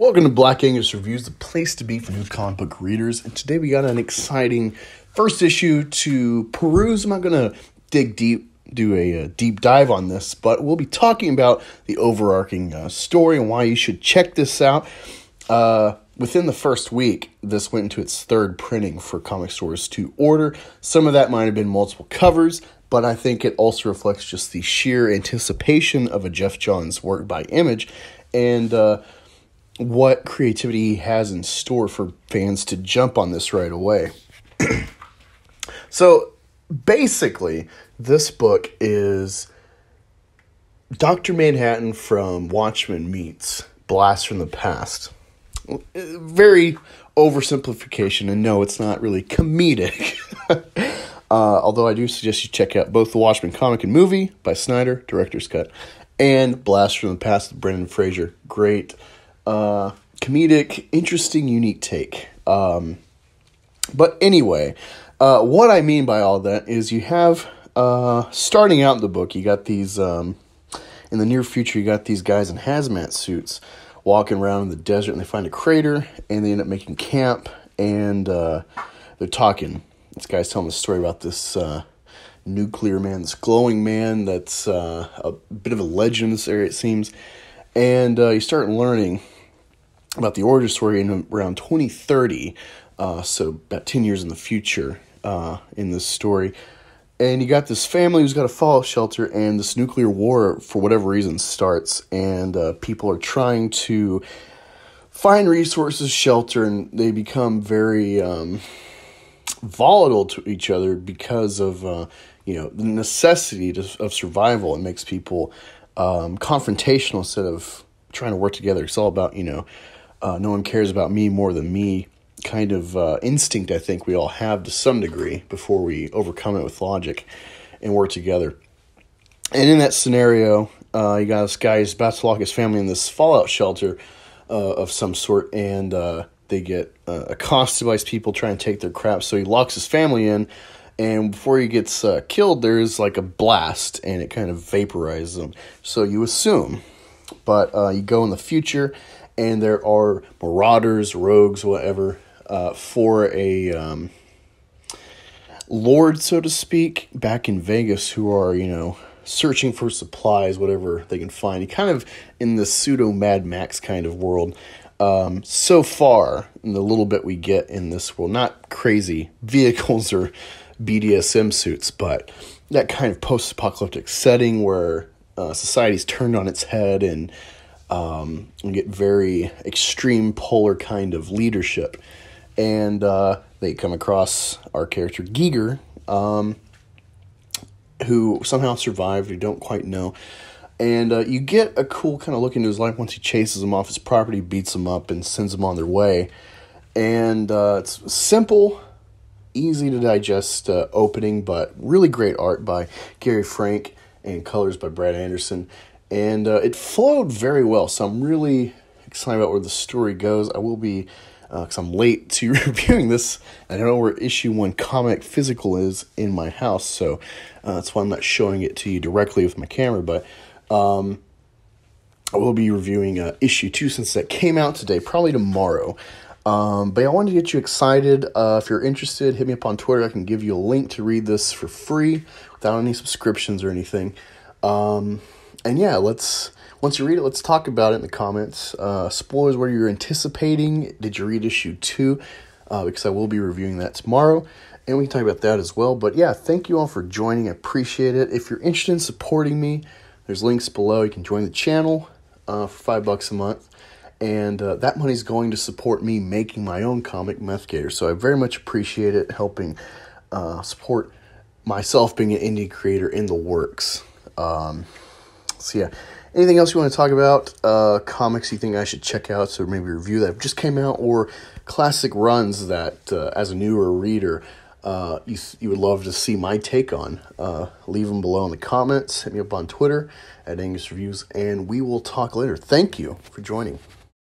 Welcome to Black Angus Reviews, the place to be for new comic book readers. And today we got an exciting first issue to peruse. I'm not going to dig deep, do a, a, deep dive on this, but we'll be talking about the overarching uh, story and why you should check this out. Uh, within the first week, this went into its third printing for comic stores to order. Some of that might have been multiple covers, but I think it also reflects just the sheer anticipation of a Geoff Johns work by Image and uh, what creativity has in store for fans to jump on this right away. so basically, this book is Dr. Manhattan from Watchmen meets Blast from the Past. Very oversimplification, and no, it's not really comedic. Uh, although I do suggest you check out both the Watchmen comic and movie by Snyder, director's cut, and Blast from the Past Brendan Fraser. Great, uh, comedic, interesting, unique take. Um, but anyway, uh, what I mean by all that is you have, uh, starting out in the book, you got these, um, in the near future, you got these guys in hazmat suits walking around in the desert and they find a crater and they end up making camp and uh, they're talking this guy's telling the story about this uh, nuclear man, this glowing man that's uh, a bit of a legend in this area, it seems. And uh, you start learning about the origin story in around 2030, uh, so about 10 years in the future uh, in this story. And you got this family who's got a fallout shelter, and this nuclear war, for whatever reason, starts, and uh, people are trying to find resources, shelter, and they become very. Um, volatile to each other because of uh, you know the necessity to, of survival. It makes people um, confrontational instead of trying to work together. It's all about you know uh, no one cares about me more than me kind of uh, instinct. I think we all have to some degree before we overcome it with logic and work together. And in that scenario, uh, you got this guy who's about to lock his family in this fallout shelter uh, of some sort, and uh, they get uh, accosted by people trying to take their crap. So he locks his family in, and before he gets uh, killed, there's like a blast, and it kind of vaporizes them. So you assume, but you go in the future, and there are marauders, rogues, whatever, uh, for a um, lord, so to speak, back in Vegas, who are you know searching for supplies, whatever they can find. Kind of in the pseudo Mad Max kind of world um, so far, in the little bit we get in this world, not crazy vehicles or BDSM suits, but that kind of post apocalyptic setting where uh, society's turned on its head and um, we get very extreme polar kind of leadership. And uh, they come across our character Geiger, um, who somehow survived, we don't quite know and uh, you get a cool kind of look into his life once he chases them off his property, beats them up, and sends them on their way. And uh, it's simple, easy to digest uh, opening, but really great art by Gary Frank and colors by Brad Anderson. And uh, it flowed very well, so I'm really excited about where the story goes. I will be, because uh, I'm late to reviewing this. I don't know where issue one comic physical is in my house, so uh, that's why I'm not showing it to you directly with my camera, but um, I will be reviewing uh, issue two since that came out today, probably tomorrow. Um, but I wanted to get you excited. Uh, if you're interested, hit me up on Twitter. I can give you a link to read this for free without any subscriptions or anything. Um, and yeah, let's once you read it, let's talk about it in the comments. Uh, spoilers, what you're anticipating? Did you read issue two? Uh, because I will be reviewing that tomorrow, and we can talk about that as well. But yeah, thank you all for joining. I appreciate it. If you're interested in supporting me, there's links below. You can join the channel uh, for five bucks a month. And uh, that money's going to support me making my own comic, Meth Gator. So I very much appreciate it helping uh, support myself being an indie creator in the works. Um, so yeah, anything else you want to talk about? Uh, comics you think I should check out, so maybe review that just came out, or classic runs that uh, as a newer reader uh, you, you would love to see my take on, uh, leave them below in the comments. Hit me up on Twitter at Angus Reviews, and we will talk later. Thank you for joining.